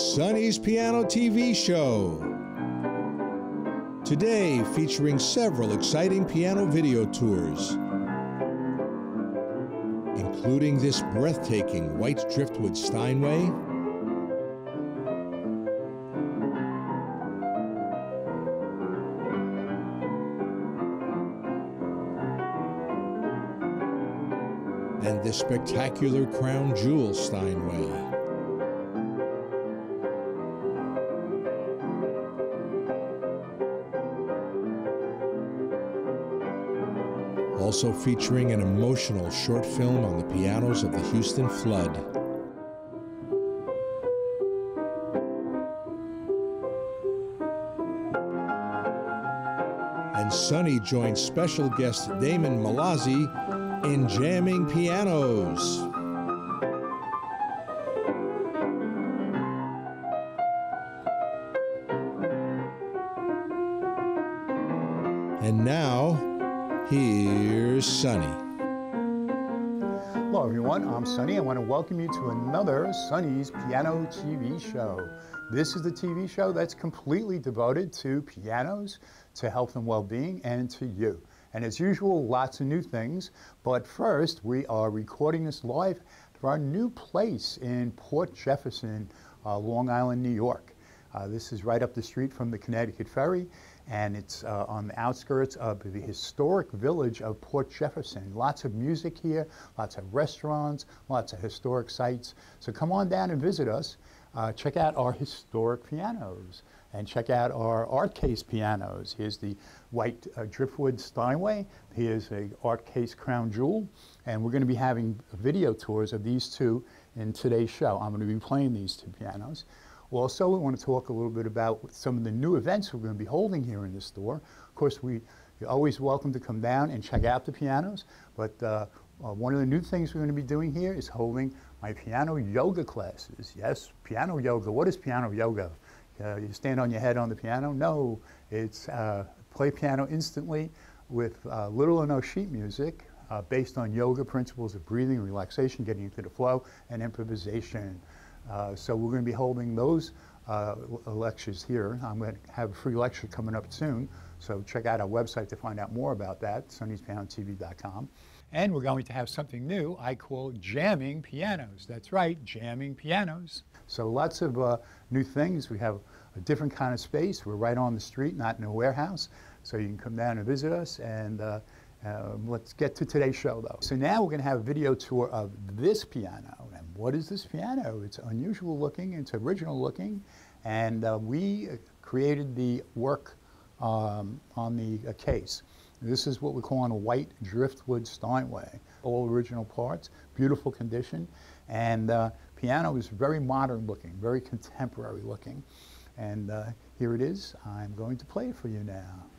Sonny's Piano TV Show. Today, featuring several exciting piano video tours, including this breathtaking white driftwood Steinway. And this spectacular crown jewel Steinway. Also featuring an emotional short film on the pianos of the Houston flood. And Sonny joins special guest Damon Mulazzi in jamming pianos. Welcome you to another Sonny's Piano TV show. This is the TV show that's completely devoted to pianos, to health and well being, and to you. And as usual, lots of new things. But first, we are recording this live at our new place in Port Jefferson, uh, Long Island, New York. Uh, this is right up the street from the Connecticut Ferry, and it's uh, on the outskirts of the historic village of Port Jefferson. Lots of music here, lots of restaurants, lots of historic sites. So come on down and visit us. Uh, check out our historic pianos and check out our art case pianos. Here's the white uh, driftwood Steinway. Here's a art case crown jewel. And we're going to be having video tours of these two in today's show. I'm going to be playing these two pianos. Also, we want to talk a little bit about some of the new events we're going to be holding here in the store. Of course, we, you're always welcome to come down and check out the pianos, but uh, uh, one of the new things we're going to be doing here is holding my piano yoga classes. Yes, piano yoga. What is piano yoga? Uh, you stand on your head on the piano? No, it's uh, play piano instantly with uh, little or no sheet music uh, based on yoga principles of breathing, relaxation, getting into the flow, and improvisation. Uh, so we're going to be holding those uh, lectures here. I'm going to have a free lecture coming up soon, so check out our website to find out more about that, sonnyspianotv.com. And we're going to have something new I call jamming pianos. That's right, jamming pianos. So lots of uh, new things. We have a different kind of space. We're right on the street, not in a warehouse. So you can come down and visit us and uh, um, let's get to today's show though. So now we're going to have a video tour of this piano. What is this piano? It's unusual looking, it's original looking, and uh, we created the work um, on the uh, case. This is what we call a white driftwood Steinway. All original parts, beautiful condition, and uh, piano is very modern looking, very contemporary looking. And uh, here it is. I'm going to play it for you now.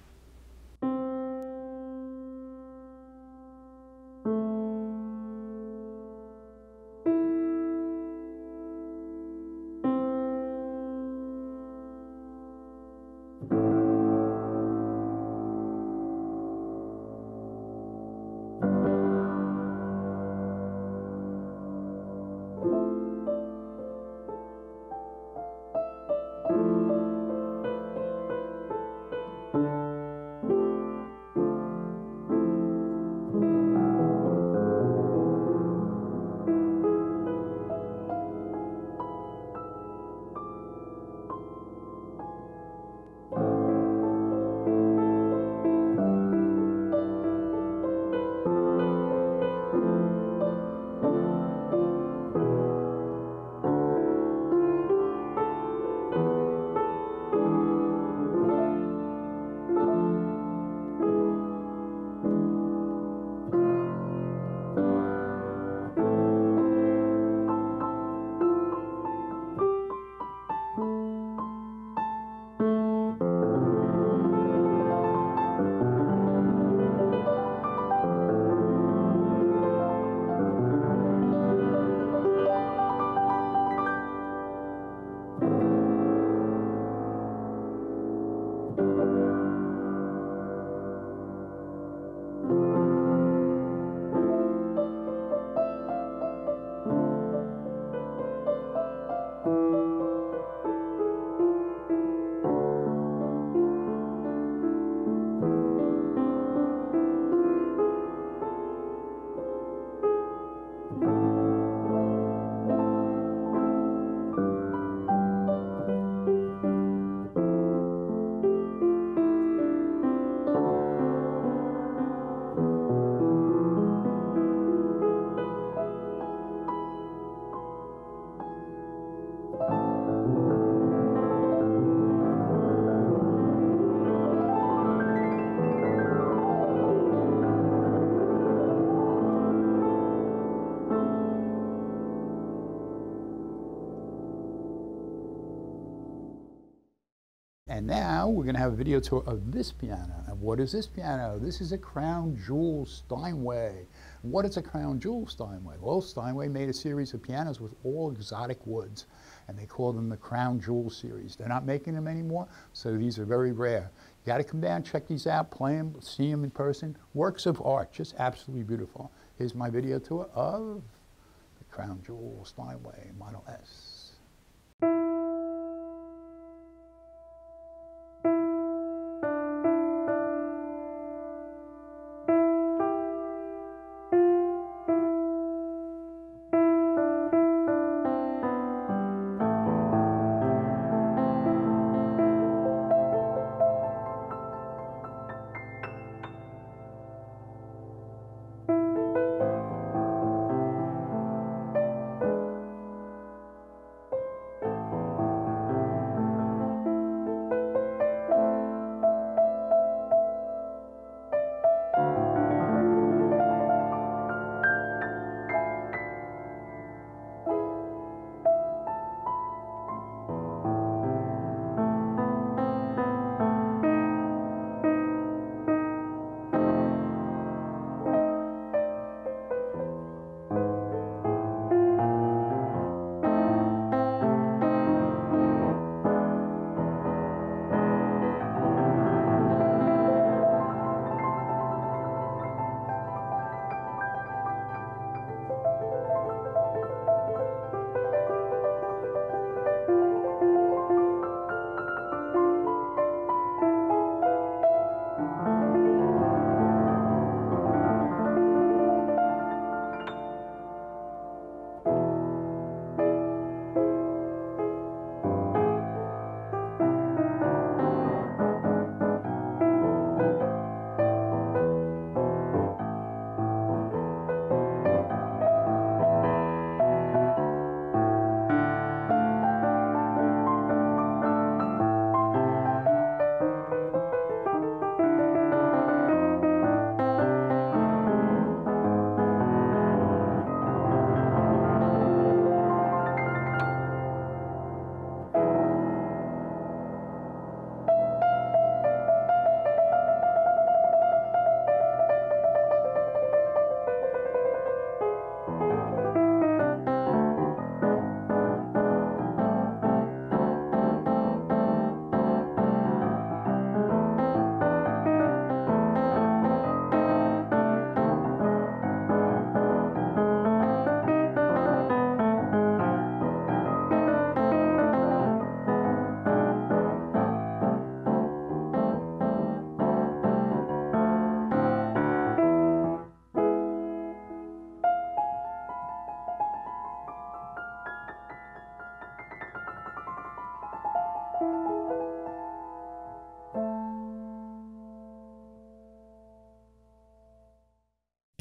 Now we're going to have a video tour of this piano. And what is this piano? This is a Crown Jewel Steinway. What is a Crown Jewel Steinway? Well, Steinway made a series of pianos with all exotic woods, and they call them the Crown Jewel series. They're not making them anymore, so these are very rare. You got to come down, check these out, play them, see them in person. Works of art, just absolutely beautiful. Here's my video tour of the Crown Jewel Steinway Model S.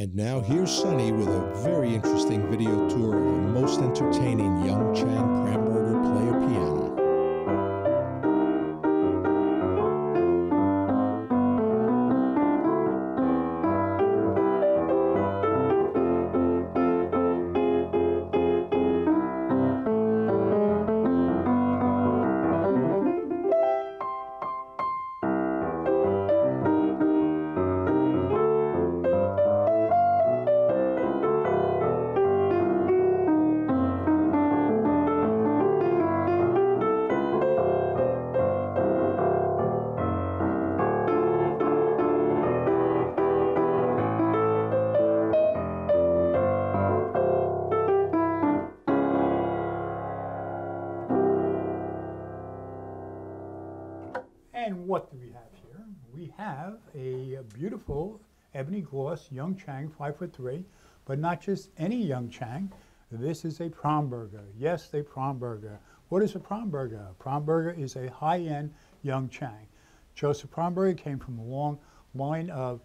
And now here's Sonny with a very interesting video tour of a most entertaining young Chang Pramberger ebony gloss young Chang, five foot three, but not just any young Chang. This is a Pramberger. Yes, a Pramberger. What is a Pramberger? A Pramberger is a high-end young Chang. Joseph Pramberger came from a long line of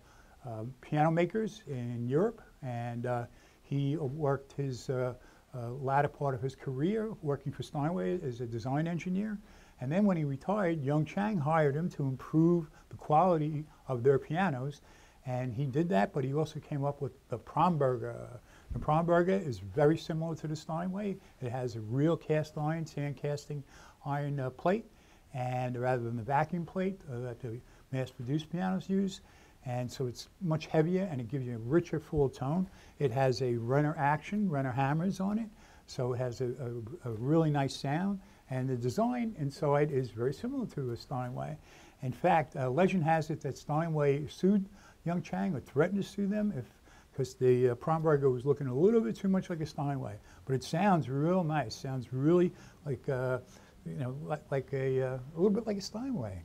uh, piano makers in Europe, and uh, he worked his uh, uh latter part of his career working for Steinway as a design engineer. And then when he retired, Young Chang hired him to improve the quality of their pianos. And he did that, but he also came up with the Pramberger. The Pramberger is very similar to the Steinway. It has a real cast iron, sand casting iron uh, plate. and rather than the vacuum plate uh, that the mass-produced pianos use. And so it's much heavier and it gives you a richer, full tone. It has a Renner action, Renner hammers on it, so it has a, a, a really nice sound. And the design inside is very similar to a Steinway. In fact, uh, legend has it that Steinway sued Young Chang or threatened to sue them if because the uh, Pramberger was looking a little bit too much like a Steinway. But it sounds real nice. Sounds really like, uh, you know, like, like a, uh, a little bit like a Steinway.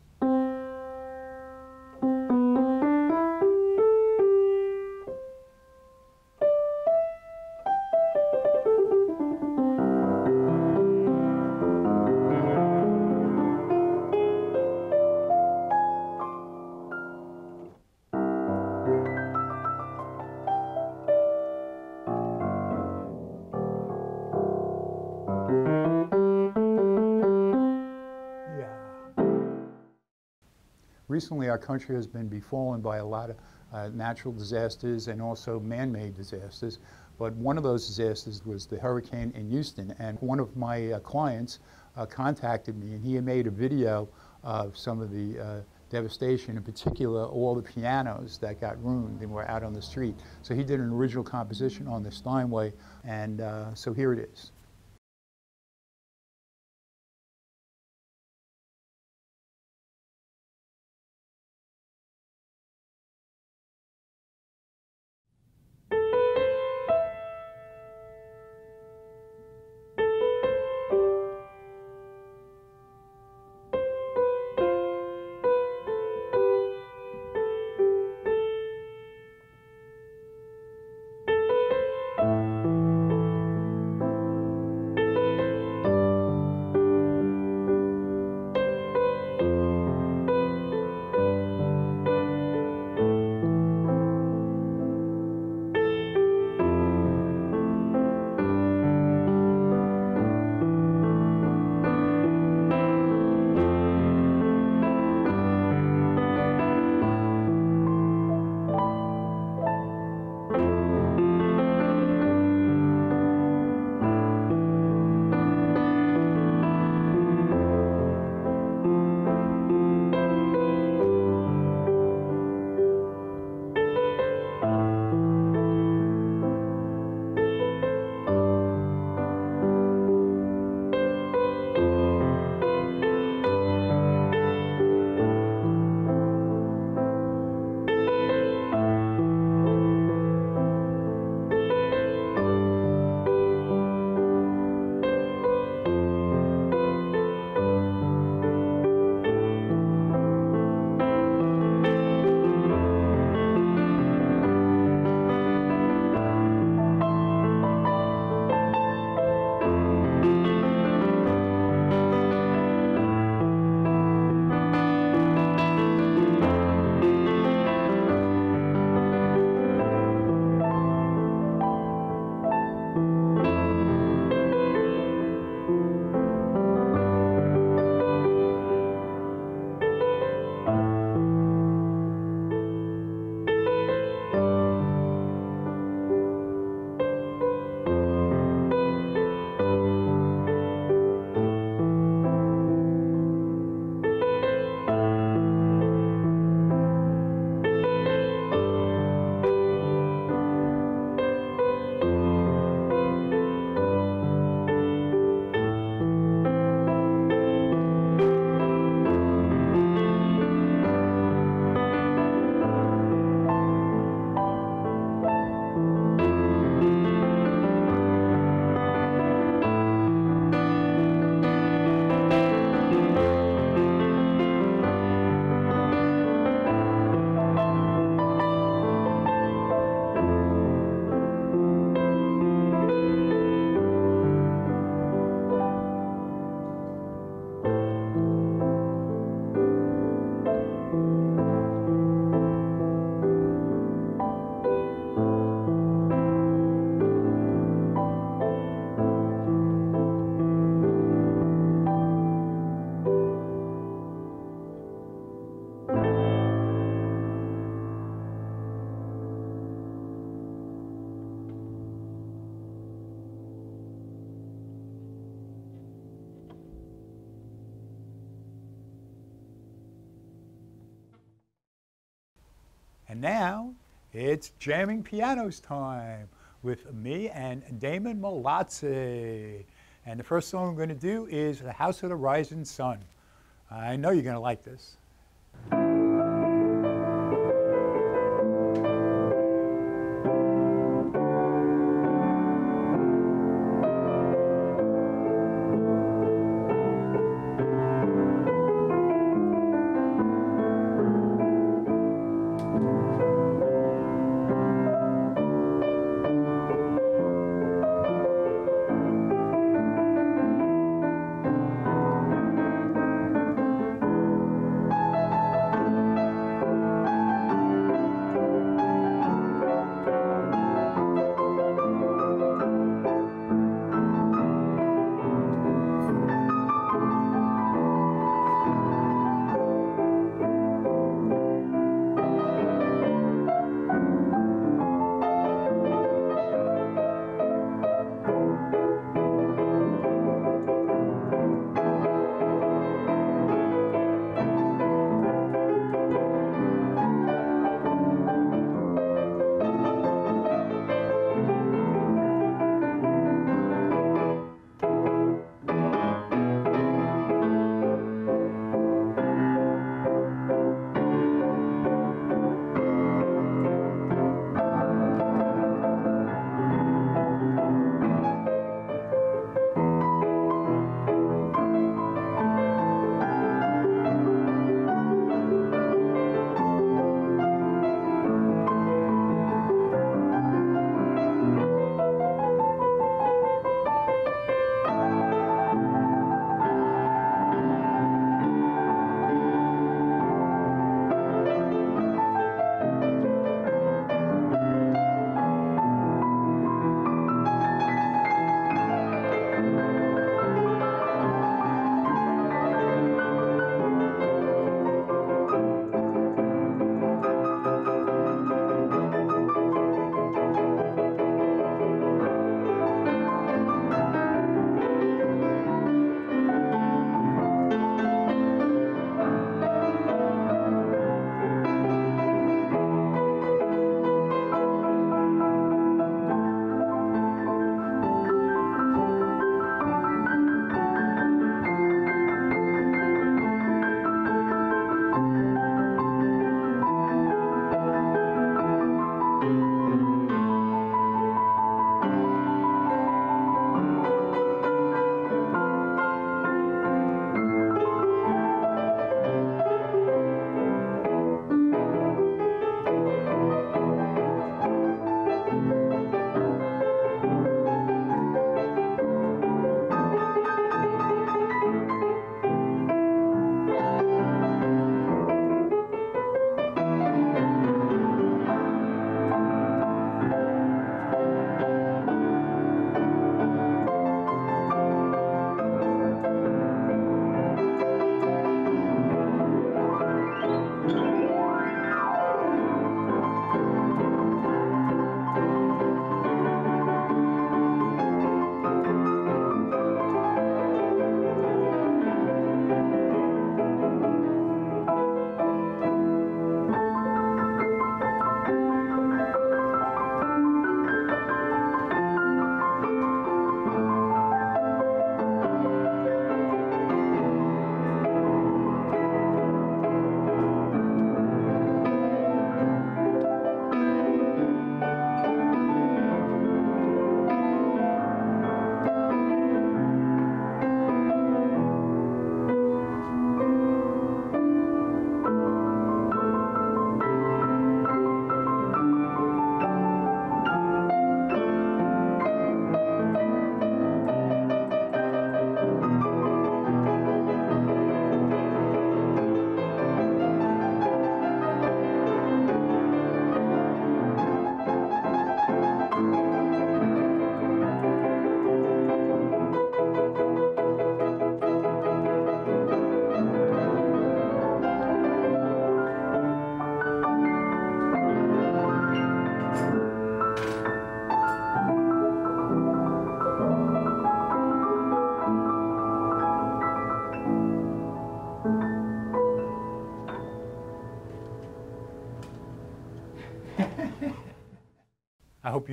Recently, our country has been befallen by a lot of uh, natural disasters and also man-made disasters. But one of those disasters was the hurricane in Houston. And one of my uh, clients uh, contacted me, and he had made a video of some of the uh, devastation, in particular, all the pianos that got ruined and were out on the street. So he did an original composition on the Steinway, and uh, so here it is. And now it's jamming pianos time with me and Damon Mulazzi. And the first song I'm going to do is The House of the Rising Sun. I know you're going to like this.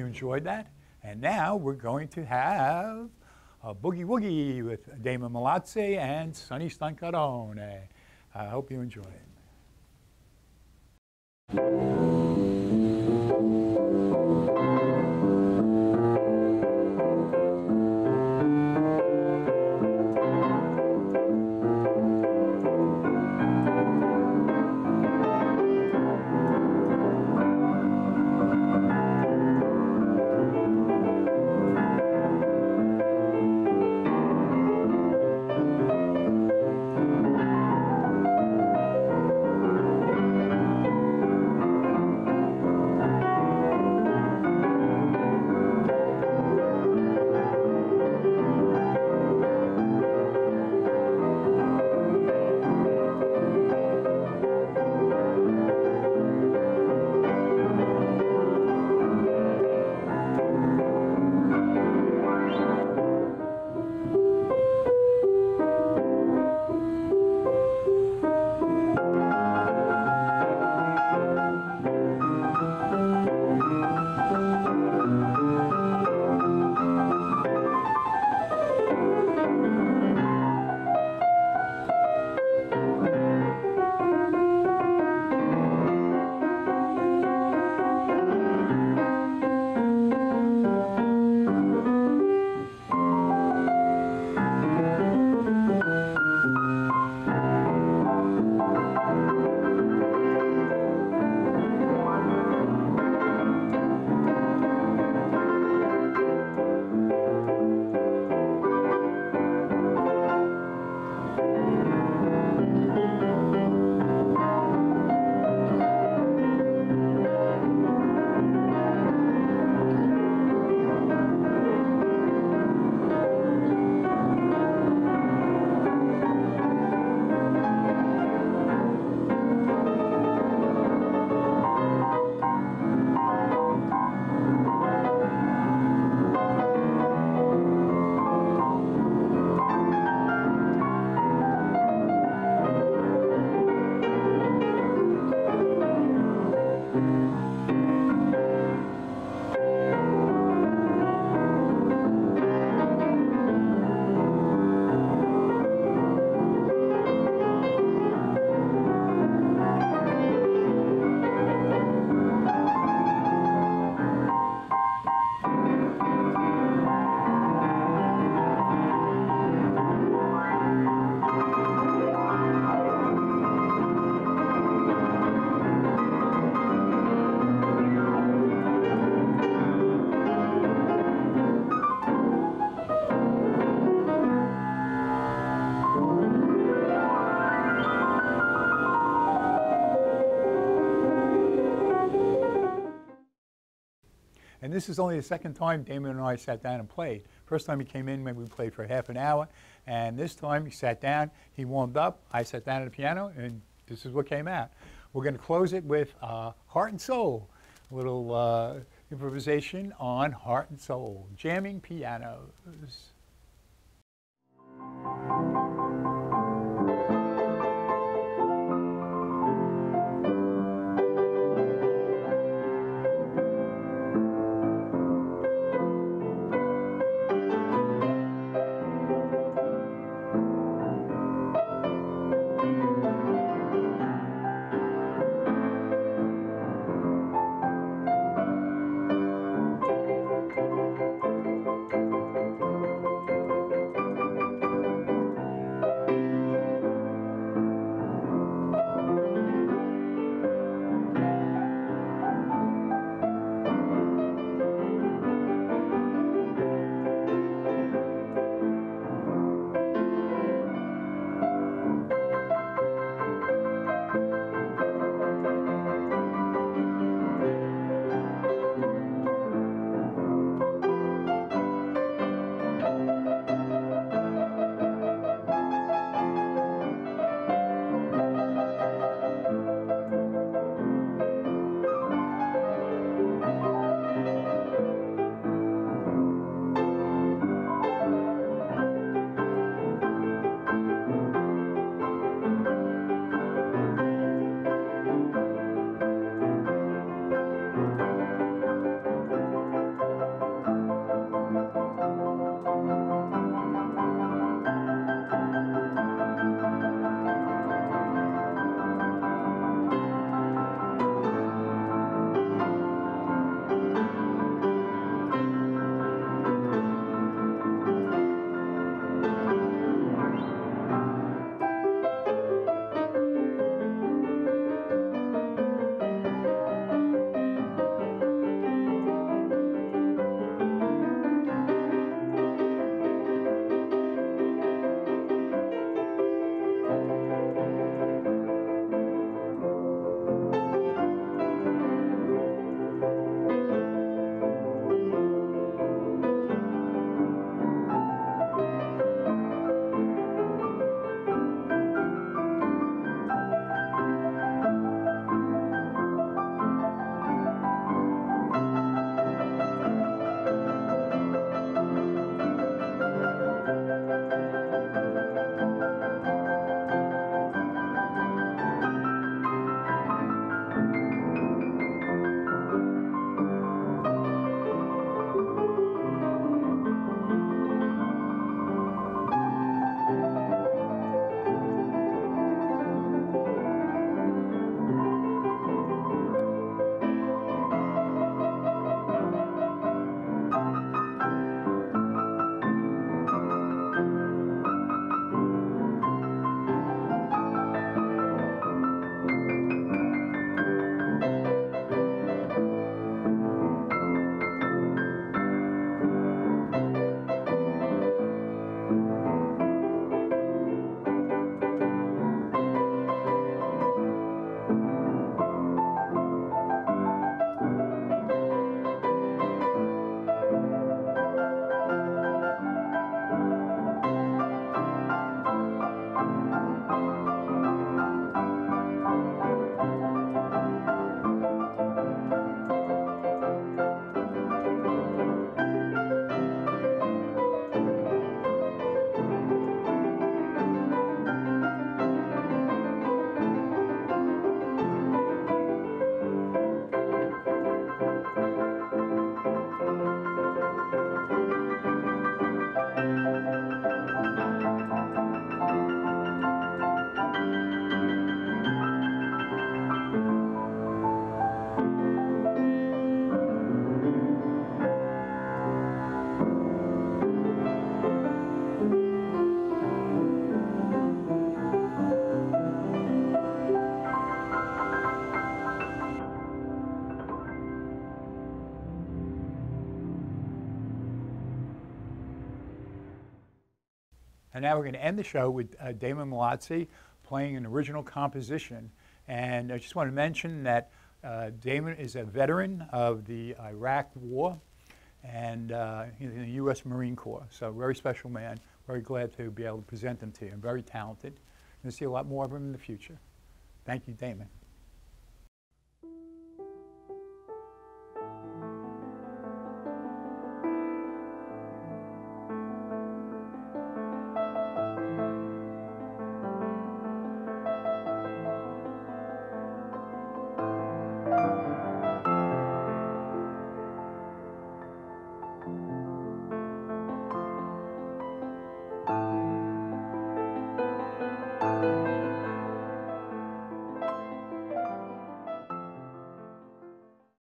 Enjoyed that. And now we're going to have a Boogie Woogie with Damon Mulazzi and Sonny Stancarone. I hope you enjoy it. This is only the second time Damon and I sat down and played. First time he came in, maybe we played for half an hour. And this time he sat down, he warmed up, I sat down at the piano, and this is what came out. We're going to close it with uh, Heart and Soul, a little uh, improvisation on Heart and Soul, jamming pianos. And now we're going to end the show with uh, Damon Mulazzi playing an original composition. And I just want to mention that uh, Damon is a veteran of the Iraq War and uh, in the U.S. Marine Corps. So very special man. Very glad to be able to present him to you. Very talented. You'll see a lot more of him in the future. Thank you, Damon.